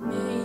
Making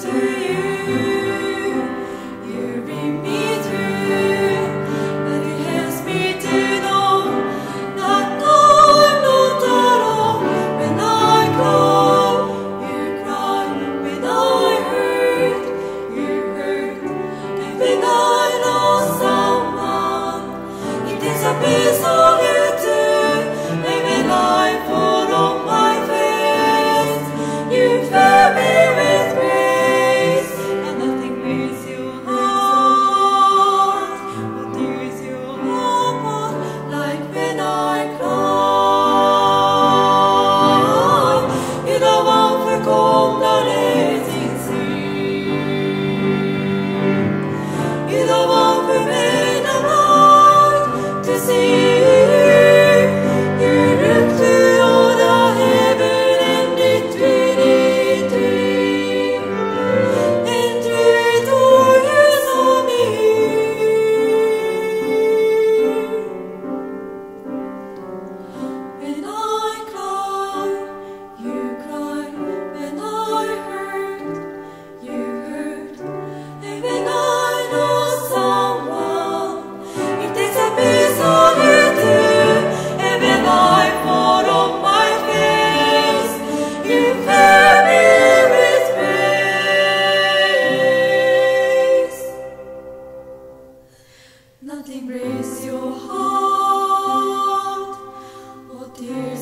trusted Dear